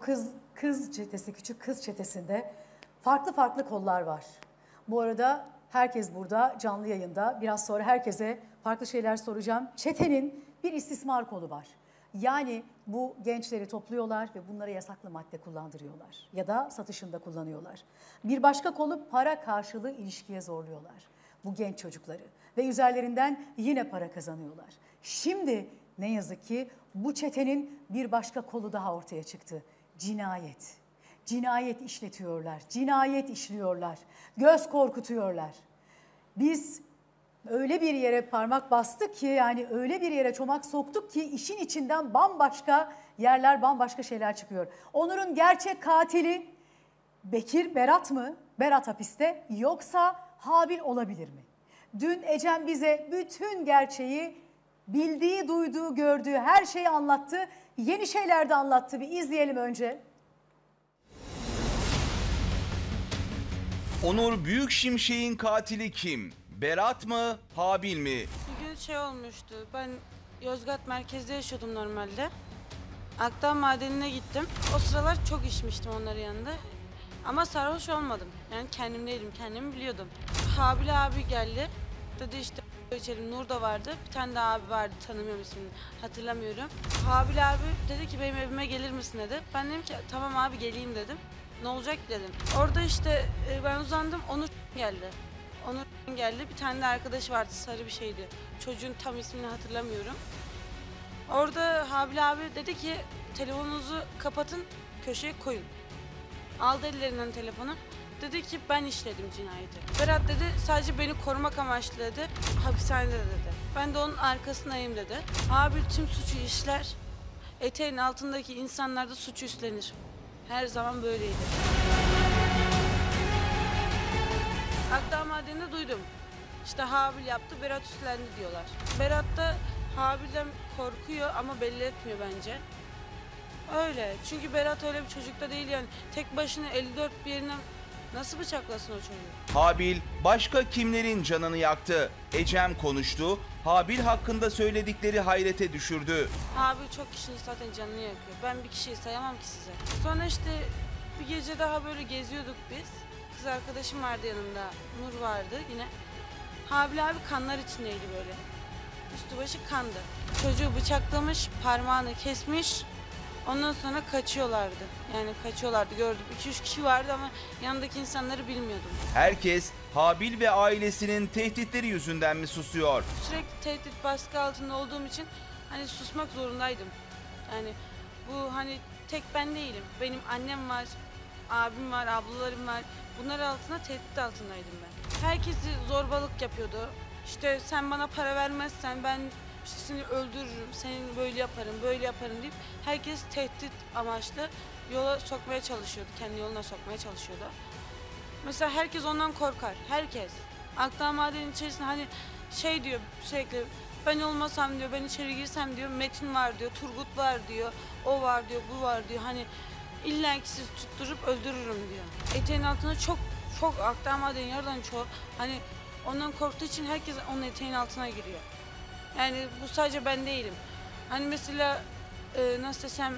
kız kız çetesi, küçük kız çetesinde farklı farklı kollar var. Bu arada herkes burada canlı yayında. Biraz sonra herkese farklı şeyler soracağım. Çetenin bir istismar kolu var. Yani bu gençleri topluyorlar ve bunlara yasaklı madde kullandırıyorlar ya da satışında kullanıyorlar. Bir başka kolu para karşılığı ilişkiye zorluyorlar bu genç çocukları ve üzerlerinden yine para kazanıyorlar. Şimdi ne yazık ki bu çetenin bir başka kolu daha ortaya çıktı. Cinayet. Cinayet işletiyorlar, cinayet işliyorlar, göz korkutuyorlar. Biz öyle bir yere parmak bastık ki yani öyle bir yere çomak soktuk ki işin içinden bambaşka yerler, bambaşka şeyler çıkıyor. Onur'un gerçek katili Bekir Berat mı? Berat hapiste yoksa Habil olabilir mi? Dün Ecem bize bütün gerçeği bildiği, duyduğu, gördüğü her şeyi anlattı. Yeni şeyler de anlattı. Bir izleyelim önce. Onur Büyük Şimşek'in katili kim? Berat mı, Habil mi? Bir gün şey olmuştu. Ben Yozgat merkezde yaşıyordum normalde. Akdağ madenine gittim. O sıralar çok içmiştim onların yanında. Ama sarhoş olmadım. Yani kendimdeydim, kendimi biliyordum. Habil abi geldi. Dedi işte içelim. Nur da vardı. Bir tane daha abi vardı. Tanımıyorum ismini. Hatırlamıyorum. Habil abi dedi ki benim evime gelir misin dedi. Ben dedim ki tamam abi geleyim dedim. Ne olacak dedim. Orada işte e, ben uzandım. Onur geldi. Onur geldi. Bir tane de arkadaş vardı. Sarı bir şeydi. Çocuğun tam ismini hatırlamıyorum. Orada Habil abi dedi ki telefonunuzu kapatın köşeye koyun. Aldı ellerinden telefonu. Dedi ki ben işledim cinayeti. Berat dedi sadece beni korumak amaçlı dedi. Hapishanede dedi. Ben de onun arkasındayım dedi. Habil tüm suçu işler. Eteğin altındaki insanlar da suçu üstlenir. Her zaman böyleydi. Akdağ Madeni'nde duydum. İşte Habil yaptı, Berat üstlendi diyorlar. Berat da Habil'den korkuyor ama belli etmiyor bence. Öyle. Çünkü Berat öyle bir çocuk da değil yani. Tek başına 54 bir yerine nasıl bıçaklasın o çocuğu? Habil başka kimlerin canını yaktı? Ecem konuştu. Habil hakkında söyledikleri hayrete düşürdü. Abi çok kişinin zaten canını yakıyor. Ben bir kişiyi sayamam ki size. Sonra işte bir gece daha böyle geziyorduk biz. Kız arkadaşım vardı yanımda. Nur vardı yine. Habil abi kanlar içindeydi böyle. Üstü başı kandı. Çocuğu bıçaklamış, parmağını kesmiş. Ondan sonra kaçıyorlardı. Yani kaçıyorlardı gördüm. 2-3 kişi vardı ama yanındaki insanları bilmiyordum. Herkes Habil ve ailesinin tehditleri yüzünden mi susuyor? Sürekli tehdit baskı altında olduğum için hani susmak zorundaydım. Yani bu hani tek ben değilim. Benim annem var, abim var, ablalarım var. Bunlar altında tehdit altındaydım ben. Herkesi zorbalık yapıyordu. İşte sen bana para vermezsen ben işte seni öldürürüm, seni böyle yaparım, böyle yaparım deyip herkes tehdit amaçlı yola sokmaya çalışıyordu. Kendi yoluna sokmaya çalışıyordu. Mesela herkes ondan korkar. Herkes. Akdağ madenin içerisinde hani şey diyor sürekli ben olmasam diyor ben içeri girsem diyor Metin var diyor Turgut var diyor o var diyor bu var diyor hani illa ki sizi tutturup öldürürüm diyor. Eteğin altına çok çok akdağ madeni yerden çok hani ondan korktuğu için herkes onun eteğin altına giriyor. Yani bu sadece ben değilim. Hani mesela e, nasıl desem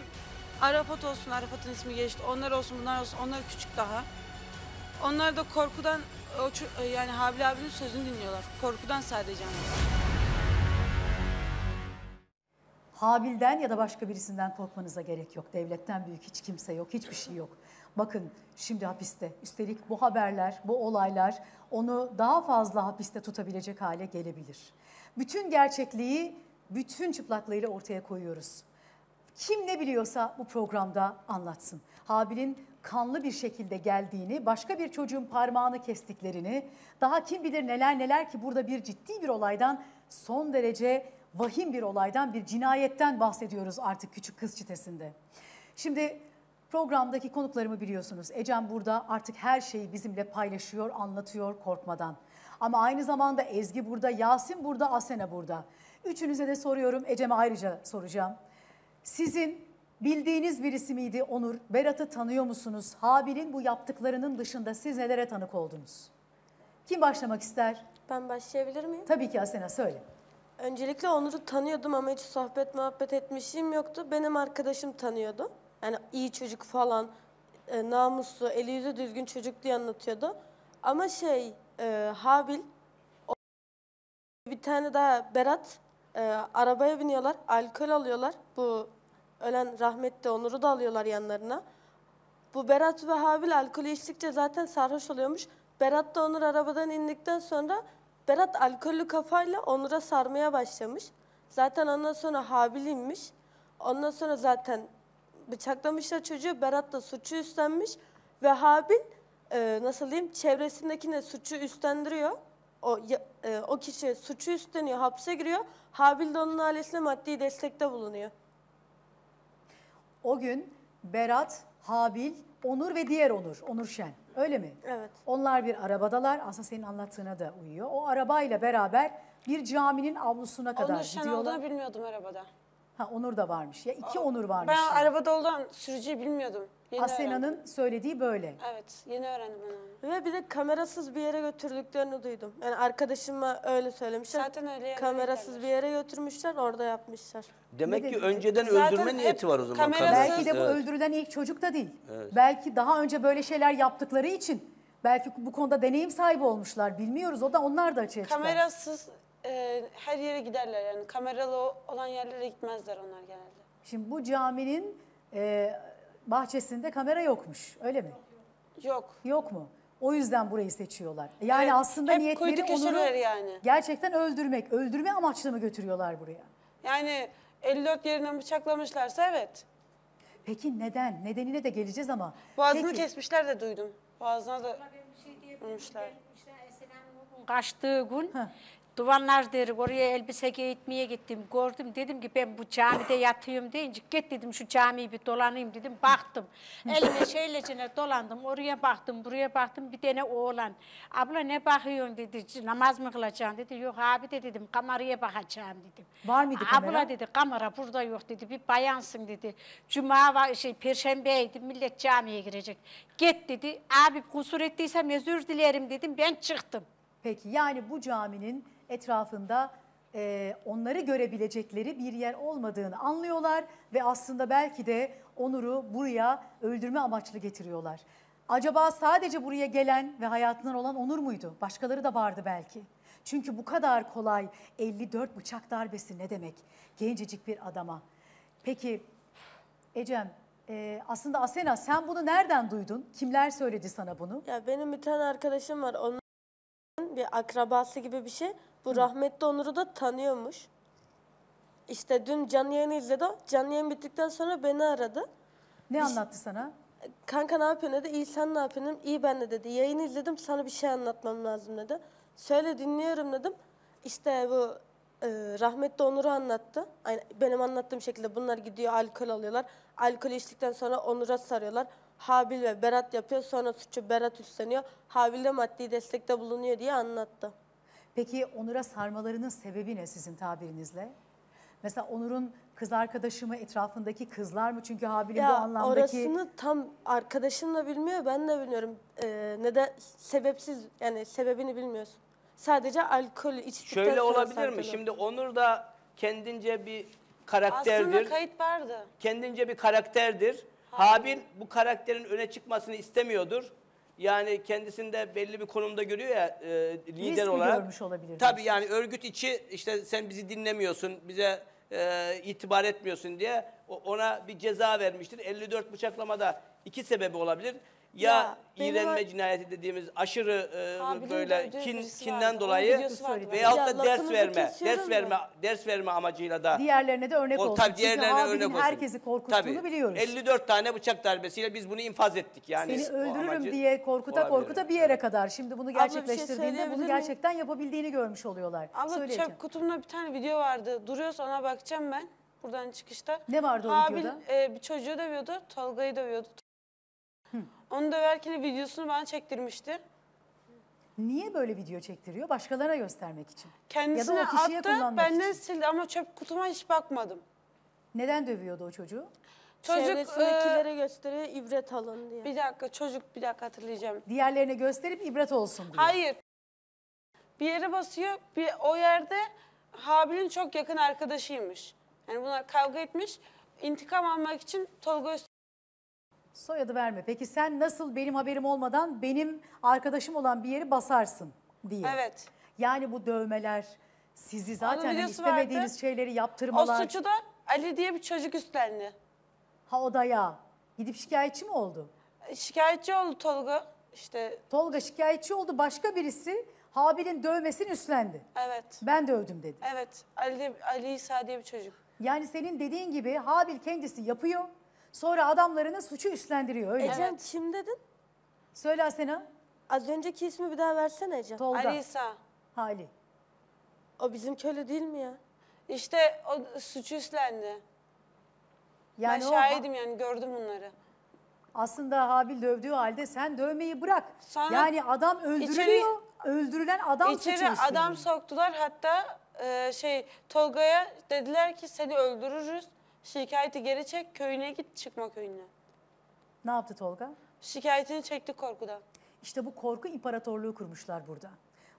Arafat olsun Arafat'ın ismi geçti onlar olsun bunlar olsun onlar küçük daha. Onlar da korkudan o ço- yani Habil abinin sözünü dinliyorlar. Korkudan sadece. Habil'den ya da başka birisinden korkmanıza gerek yok. Devletten büyük hiç kimse yok, hiçbir şey yok. Bakın şimdi hapiste. Üstelik bu haberler, bu olaylar onu daha fazla hapiste tutabilecek hale gelebilir. Bütün gerçekliği bütün çıplaklığıyla ortaya koyuyoruz. Kim ne biliyorsa bu programda anlatsın. Habil'in kanlı bir şekilde geldiğini, başka bir çocuğun parmağını kestiklerini, daha kim bilir neler neler ki burada bir ciddi bir olaydan, son derece vahim bir olaydan, bir cinayetten bahsediyoruz artık küçük kız çetesinde. Şimdi programdaki konuklarımı biliyorsunuz. Ecem burada artık her şeyi bizimle paylaşıyor, anlatıyor korkmadan. Ama aynı zamanda Ezgi burada, Yasin burada, Asena burada. Üçünüze de soruyorum, Ecem'e ayrıca soracağım. Sizin bildiğiniz birisi miydi Onur? Berat'ı tanıyor musunuz? Habil'in bu yaptıklarının dışında siz nelere tanık oldunuz? Kim başlamak ister? Ben başlayabilir miyim? Tabii ki Asena söyle. Öncelikle Onur'u tanıyordum ama hiç sohbet muhabbet etmişliğim yoktu. Benim arkadaşım tanıyordu. Yani iyi çocuk falan, e, namuslu, eli yüzü düzgün çocuk diye anlatıyordu. Ama şey, e, Habil, bir tane daha Berat, e, arabaya biniyorlar, alkol alıyorlar. Bu ölen rahmetli Onur'u da alıyorlar yanlarına. Bu Berat ve Habil alkolü içtikçe zaten sarhoş oluyormuş. Berat da Onur arabadan indikten sonra Berat alkollü kafayla Onur'a sarmaya başlamış. Zaten ondan sonra Habil inmiş. Ondan sonra zaten bıçaklamışlar çocuğu. Berat da suçu üstlenmiş. Ve Habil e, nasıl diyeyim çevresindekine suçu üstlendiriyor. O, ya- e, o kişi suçu üstleniyor, hapse giriyor. Habil de onun ailesine maddi destekte bulunuyor. O gün Berat, Habil, Onur ve diğer Onur, Onur Şen. Öyle mi? Evet. Onlar bir arabadalar. Aslında senin anlattığına da uyuyor. O arabayla beraber bir caminin avlusuna kadar Onur Şen gidiyorlar. olduğunu bilmiyordum arabada. Ha Onur da varmış. Ya iki Onur varmış. Ben arabada olduğum sürücüyü bilmiyordum. Yeni öğrendim. Asena'nın söylediği böyle. Evet, yeni öğrendim ben onu. Ve bir de kamerasız bir yere götürdüklerini duydum. Yani arkadaşıma öyle söylemişler. Zaten öyle yerlere Kamerasız bir yere götürmüşler, orada yapmışlar. Demek Ne ki dedi? önceden Zaten öldürme hep niyeti var o zaman. kamerasız- kamerasız. Belki de bu Evet. öldürülen ilk çocuk da değil. Belki daha önce böyle şeyler yaptıkları için belki bu konuda deneyim sahibi olmuşlar. Bilmiyoruz. O da onlar da açığa çıkar. Kamerasız e, her yere giderler yani. Kameralı olan yerlere gitmezler onlar genelde. Şimdi bu caminin e, bahçesinde kamera yokmuş. Öyle mi? Yok. Yok mu? O yüzden burayı seçiyorlar. Yani Evet, aslında hep niyetleri Onur'u köşeler yani. gerçekten öldürmek. Öldürme amaçlı mı götürüyorlar buraya? Yani 54 yerinden bıçaklamışlarsa evet. Peki neden? Nedenine de geleceğiz ama. Boğazını Peki, kesmişler de duydum. Boğazına da vurmuşlar. Kaçtığı gün Heh. Duvarlar derik oraya elbise giyitmeye gittim. Gördüm dedim ki ben bu camide yatıyorum deyince git dedim şu camiyi bir dolanayım dedim. Baktım. Elime şeylecine dolandım. Oraya baktım buraya baktım bir tane oğlan. Abla ne bakıyorsun dedi. Namaz mı kılacaksın dedi. Yok abi de dedim kameraya bakacağım dedim. Var mıydı kamera? Abla dedi kamera burada yok dedi. Bir bayansın dedi. Cuma var şey perşembeydi millet camiye girecek. Git dedi. Abi kusur ettiysem özür dilerim dedim. Ben çıktım. Peki yani bu caminin etrafında e, onları görebilecekleri bir yer olmadığını anlıyorlar ve aslında belki de Onur'u buraya öldürme amaçlı getiriyorlar. Acaba sadece buraya gelen ve hayatından olan Onur muydu? Başkaları da vardı belki. Çünkü bu kadar kolay 54 bıçak darbesi ne demek? Gencecik bir adama. Peki Ecem, e, aslında Asena sen bunu nereden duydun? Kimler söyledi sana bunu? Ya benim bir tane arkadaşım var. Onun bir akrabası gibi bir şey. Bu rahmetli Onur'u da tanıyormuş. İşte dün canlı yayını izledi. o. Canlı yayın bittikten sonra beni aradı. Ne anlattı sana? Kanka ne yapıyorsun dedi. İyi sen ne yapıyorsun dedim. İyi ben de dedi. Yayını izledim sana bir şey anlatmam lazım dedi. Söyle dinliyorum dedim. İşte bu e, rahmetli Onur'u anlattı. Aynı benim anlattığım şekilde bunlar gidiyor alkol alıyorlar. Alkol içtikten sonra Onur'a sarıyorlar. Habil ve Berat yapıyor. Sonra suçu Berat üstleniyor. Habil de maddi destekte bulunuyor diye anlattı. Peki Onur'a sarmalarının sebebi ne sizin tabirinizle? Mesela Onur'un kız arkadaşı mı, etrafındaki kızlar mı? Çünkü Habil'in bu Ya anlamdaki... orasını tam arkadaşım da bilmiyor, ben de bilmiyorum. Ee, neden sebepsiz yani sebebini bilmiyorsun. Sadece alkol içtikten Şöyle sonra olabilir mi? Şimdi Onur da kendince bir karakterdir. Aslında kayıt vardı. kendince bir karakterdir. Habil bu karakterin öne çıkmasını istemiyordur. Yani kendisinde belli bir konumda görüyor ya e, lider mi olarak. görmüş olabilir Tabii yani örgüt içi işte sen bizi dinlemiyorsun, bize e, itibar etmiyorsun diye ona bir ceza vermiştir. 54 bıçaklamada iki sebebi olabilir. Ya, Ya, iğrenme ar- cinayeti dediğimiz aşırı e, Habil'in böyle kin, kinden vardı. Dolayı veyahut Ya, da ders verme, ders verme, ders verme amacıyla da Diğerlerine de örnek o, olsun. tabii diğerlerine örnek olsun. herkesi korkuttuğunu Tabii, biliyoruz. 54 tane bıçak darbesiyle biz bunu infaz ettik yani. Seni öldürürüm diye korkuta olabilir. korkuta bir yere kadar. Şimdi bunu şey gerçekleştirdiğinde bunu söyleyebilir miyim? gerçekten yapabildiğini görmüş oluyorlar. Abla çöp kutumda bir tane video vardı. Duruyorsa ona bakacağım ben. Buradan çıkışta. Ne vardı o Habil, videoda? e, bir çocuğu dövüyordu. Tolga'yı dövüyordu. Onu döverken videosunu bana çektirmişti. Niye böyle video çektiriyor? Başkalarına göstermek için. Kendisine ya da o kişiye attı, kullanmak benden için. sildi ama çöp kutuma hiç bakmadım. Neden dövüyordu o çocuğu? Çocuk, Çevresindekilere gösteriyor ibret alın diye. Bir dakika çocuk bir dakika hatırlayacağım. Diğerlerine gösterip ibret olsun diye. Hayır. Bir yere basıyor. Bir o yerde Habil'in çok yakın arkadaşıymış. Yani bunlar kavga etmiş. İntikam almak için Tolga Öz- Soyadı verme. Peki sen nasıl benim haberim olmadan benim arkadaşım olan bir yeri basarsın diye. Evet. Yani bu dövmeler sizi zaten hani videosu istemediğiniz vardı. şeyleri O yaptırmalar. suçu da Ali diye bir çocuk üstlendi. Ha odaya. Gidip şikayetçi mi oldu? Şikayetçi oldu Tolga. İşte Tolga şikayetçi oldu. Başka birisi Habil'in dövmesini üstlendi. evet. Ben dövdüm dedi. Evet. Ali, Ali İsa diye bir çocuk. Yani senin dediğin gibi Habil kendisi yapıyor. Sonra adamlarına suçu üstlendiriyor öyle. Ecem kim dedin? Söyle Asena. Az önceki ismi bir daha versene Ecem. Tolga. Ali İsa. Hali. O bizim köylü değil mi ya? İşte o suçu üstlendi. Yani ben o şahidim yani gördüm bunları. aslında Habil dövdüğü halde sen dövmeyi bırak. Sonra yani adam öldürülüyor. öldürülen adam İçeri suçu üstleniyor. adam soktular hatta e, şey Tolga'ya dediler ki seni öldürürüz. Şikayeti geri çek köyüne git çıkma köyüne. Ne yaptı Tolga? Şikayetini çekti korkudan. İşte bu korku imparatorluğu kurmuşlar burada.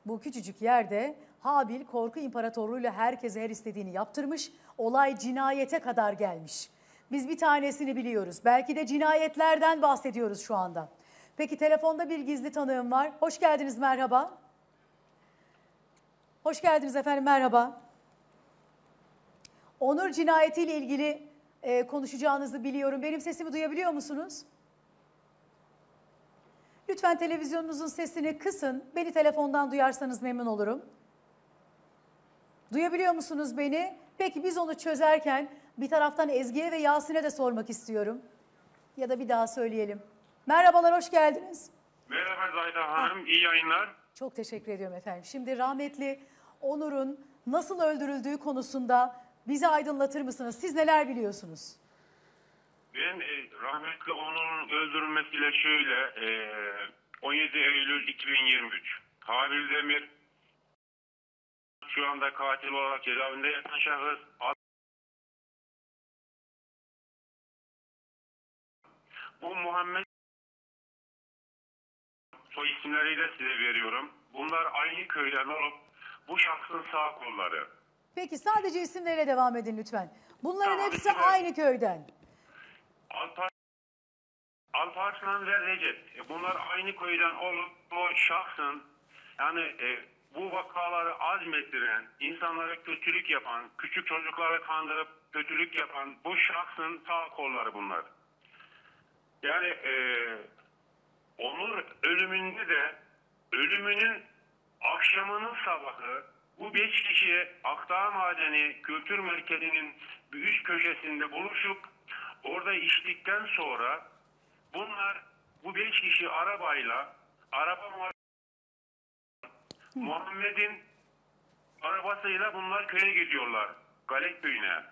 Bu küçücük yerde Habil korku imparatorluğuyla herkese her istediğini yaptırmış. Olay cinayete kadar gelmiş. Biz bir tanesini biliyoruz. Belki de cinayetlerden bahsediyoruz şu anda. Peki telefonda bir gizli tanığım var. Hoş geldiniz merhaba. Hoş geldiniz efendim merhaba. Onur cinayetiyle ilgili e, konuşacağınızı biliyorum. Benim sesimi duyabiliyor musunuz? Lütfen televizyonunuzun sesini kısın. Beni telefondan duyarsanız memnun olurum. Duyabiliyor musunuz beni? Peki biz onu çözerken bir taraftan Ezgi'ye ve Yasin'e de sormak istiyorum. Ya da bir daha söyleyelim. Merhabalar, hoş geldiniz. Merhaba Zayda Hanım, iyi yayınlar. Çok teşekkür ediyorum efendim. Şimdi rahmetli Onur'un nasıl öldürüldüğü konusunda bizi aydınlatır mısınız? Siz neler biliyorsunuz? Ben e, rahmetli onun öldürülmesiyle şöyle, e, 17 Eylül 2023, Habil Demir şu anda katil olarak cezaevinde yatan şahıs, bu Muhammed soy isimleriyle size veriyorum. Bunlar aynı köyden olup bu şahsın sağ kolları. Peki sadece isimlere devam edin lütfen. Bunların Tamam, hepsi lütfen. aynı köyden. Alpar Alparslan ve Recep. E, Bunlar aynı köyden olup o şahsın yani e, bu vakaları azmettiren, insanlara kötülük yapan, küçük çocukları kandırıp kötülük yapan bu şahsın sağ kolları bunlar. Yani e, Onur ölümünde de ölümünün akşamının sabahı bu beş kişi Akdağ Madeni Kültür Merkezi'nin üst köşesinde buluşup orada içtikten sonra bunlar bu beş kişi arabayla araba muha- Muhammed'in arabasıyla bunlar köye gidiyorlar. Galek köyüne.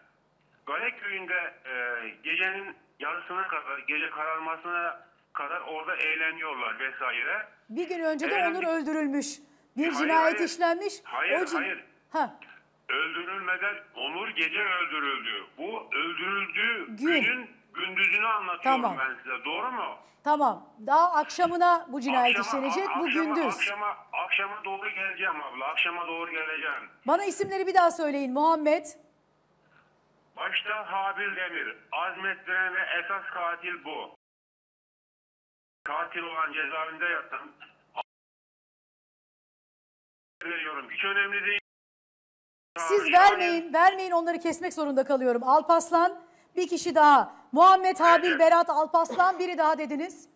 Galek köyünde e, gecenin yarısına kadar, gece kararmasına kadar orada eğleniyorlar vesaire. Bir gün önce de Eğer- Onur öldürülmüş. Bir Hayır, cinayet hayır. işlenmiş. Hayır, o cin- hayır. Ha, Öldürülmeden Onur gece öldürüldü. Bu öldürüldüğü Gün. günün gündüzünü anlatıyorum Tamam. ben size. Doğru mu? tamam. Daha akşamına bu cinayet Akşama- işlenecek. a- Bu akşama- gündüz. Akşama, akşama doğru geleceğim abla. Akşama doğru geleceğim. Bana isimleri bir daha söyleyin. Muhammed, Başta Habil Demir. Azmettiren ve esas katil bu. Katil olan cezaevinde yattım. Veriyorum. Hiç önemli değil. siz vermeyin, vermeyin onları kesmek zorunda kalıyorum. Alpaslan, bir kişi daha. Muhammed, Habil, Recep. Berat, Alpaslan biri daha dediniz.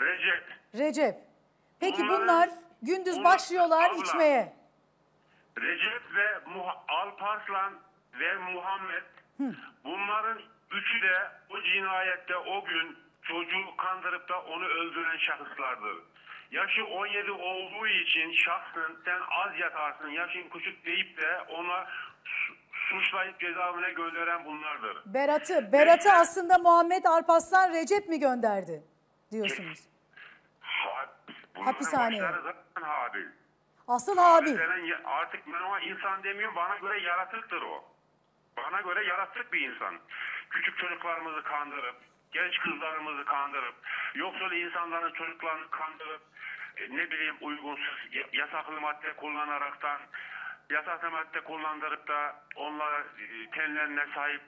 Recep. Recep. Peki Bunların- bunlar gündüz bunlar- başlıyorlar abla. içmeye. Recep ve Muha- Alparslan ve Muhammed bunların üçü de o cinayette o gün çocuğu kandırıp da onu öldüren şahıslardır. Yaşı 17 olduğu için şahsın sen az yatarsın yaşın küçük deyip de ona su- suçlayıp cezaevine gönderen bunlardır. Berat'ı, Berat'ı Recep- aslında Muhammed Alpaslan Recep mi gönderdi diyorsunuz? Ha, Hapishaneye. zaten Habil. Asıl Habil. Artık ben ona insan demiyorum bana göre yaratıktır o. Bana göre yaratık bir insan. Küçük çocuklarımızı kandırıp, genç kızlarımızı kandırıp, yoksul insanların çocuklarını kandırıp, ne bileyim uygunsuz, ya- yasaklı madde kullanaraktan, yasaklı madde kullandırıp da onlara e, tenlerine sahip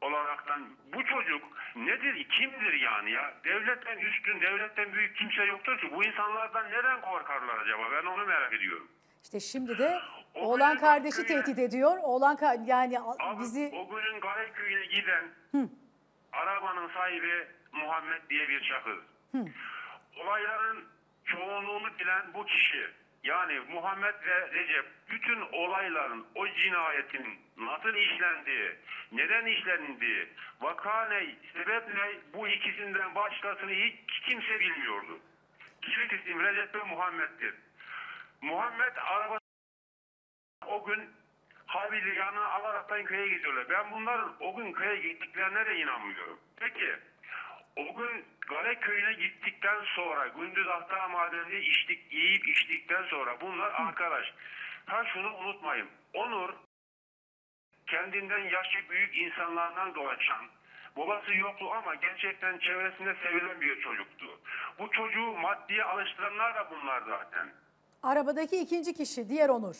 olaraktan bu çocuk nedir, kimdir yani ya? Devletten üstün, devletten büyük kimse yoktur ki. Bu insanlardan neden korkarlar acaba? Ben onu merak ediyorum. İşte şimdi de O oğlan kardeşi köyüne- tehdit ediyor. Oğlan ka- yani Abi bizi o günün Gareköy'üne giden arabanın sahibi Muhammed diye bir şahıs. Olayların çoğunluğunu bilen bu kişi yani Muhammed ve Recep bütün olayların o cinayetin nasıl işlendiği, neden işlendiği, vaka ne, sebep ne bu ikisinden başkasını hiç kimse bilmiyordu. Çift isim Recep ve Muhammed'dir. Muhammed araba o gün Habil'i yanına alaraktan köye gidiyorlar. Ben bunların o gün köye gittiklerine de inanmıyorum. Peki o gün Gale köyüne gittikten sonra gündüz Ahtar Madeninde içtik, yiyip içtikten sonra bunlar arkadaş. Ha şunu unutmayın. Onur kendinden yaşlı büyük insanlardan dolaşan, babası yoktu ama gerçekten çevresinde sevilen bir çocuktu. Bu çocuğu maddiye alıştıranlar da bunlar zaten. arabadaki ikinci kişi diğer Onur.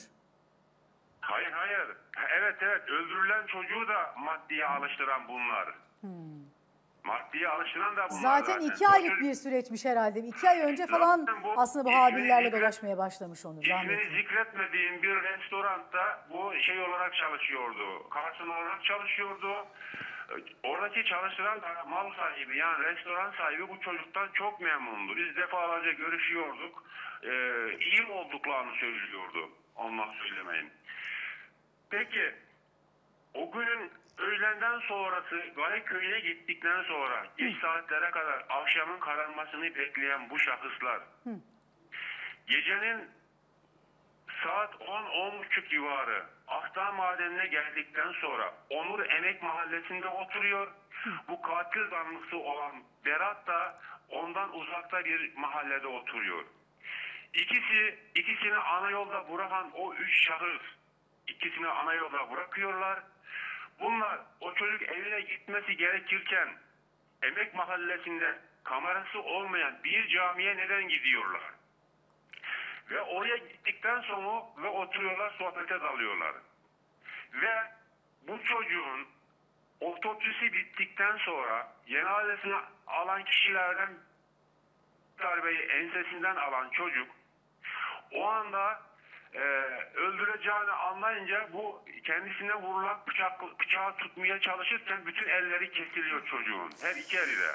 Hayır hayır. Ha, Evet evet öldürülen çocuğu da maddiye alıştıran bunlar. Maddiye alıştıran da bunlar Zaten zaten. iki aylık bir süreçmiş herhalde. İki ay önce falan Zaten bu aslında bu ismini zikret- dolaşmaya başlamış Onur. İsmini Rahmetli. zikretmediğim bir restoranda bu şey olarak çalışıyordu. Garson olarak çalışıyordu. Oradaki çalıştıran da mal sahibi yani restoran sahibi bu çocuktan çok memnundu. Biz defalarca görüşüyorduk. Ee, iyi olduklarını söylüyordu. Ondan söylemeyin. Peki o günün öğlenden sonrası Gale köyüne gittikten sonra geç saatlere kadar akşamın kararmasını bekleyen bu şahıslar gecenin saat 10-10.30 civarı Akdağ Madenine geldikten sonra Onur Emek Mahallesi'nde oturuyor. Bu katil zanlısı olan Berat da ondan uzakta bir mahallede oturuyor. İkisi, ikisini ana yolda bırakan o üç şahıs ikisini ana yolda bırakıyorlar. Bunlar o çocuk evine gitmesi gerekirken Emek Mahallesi'nde kamerası olmayan bir camiye neden gidiyorlar? Ve oraya gittikten sonra ve oturuyorlar sohbete dalıyorlar. Ve bu çocuğun otopsisi bittikten sonra cenazesini alan kişilerden darbeyi ensesinden alan çocuk o anda e, öldüreceğini anlayınca bu kendisine vurulan bıçak, bıçağı tutmaya çalışırken bütün elleri kesiliyor çocuğun. Her iki eli de.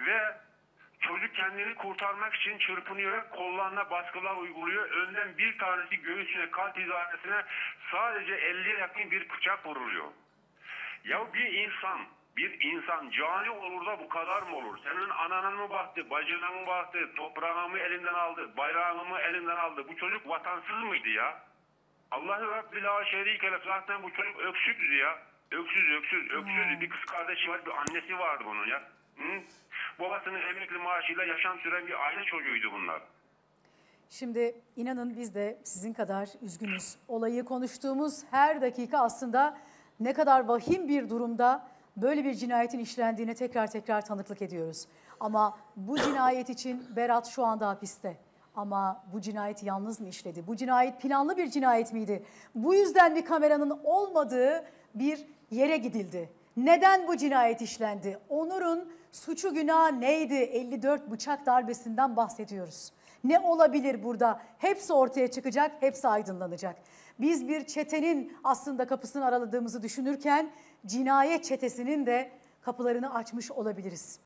Ve çocuk kendini kurtarmak için çırpınıyor kollarına baskılar uyguluyor. Önden bir tanesi göğsüne, kalp hizasına sadece 50 yakın bir bıçak vuruluyor. Ya bir insan, bir insan cani olur da bu kadar mı olur? Senin ananın mı baktı, bacına mı baktı, toprağını mı elinden aldı, bayrağını mı elinden aldı? Bu çocuk vatansız mıydı ya? Allahü Rabbil la şerike leh. Zaten bu çocuk öksüzdü ya. Öksüz, öksüz, öksüzdü. Bir kız kardeşi var, bir annesi vardı bunun ya. Hı? Babasının emekli maaşıyla yaşam süren bir aile çocuğuydu bunlar. Şimdi inanın biz de sizin kadar üzgünüz. Olayı konuştuğumuz her dakika aslında ne kadar vahim bir durumda böyle bir cinayetin işlendiğine tekrar tekrar tanıklık ediyoruz. Ama bu cinayet için Berat şu anda hapiste. Ama bu cinayeti yalnız mı işledi? Bu cinayet planlı bir cinayet miydi? Bu yüzden bir kameranın olmadığı bir yere gidildi. Neden bu cinayet işlendi? Onur'un suçu günah neydi? 54 bıçak darbesinden bahsediyoruz. Ne olabilir burada? Hepsi ortaya çıkacak, hepsi aydınlanacak. Biz bir çetenin aslında kapısını araladığımızı düşünürken cinayet çetesinin de kapılarını açmış olabiliriz.